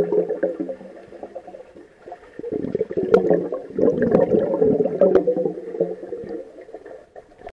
Thank you.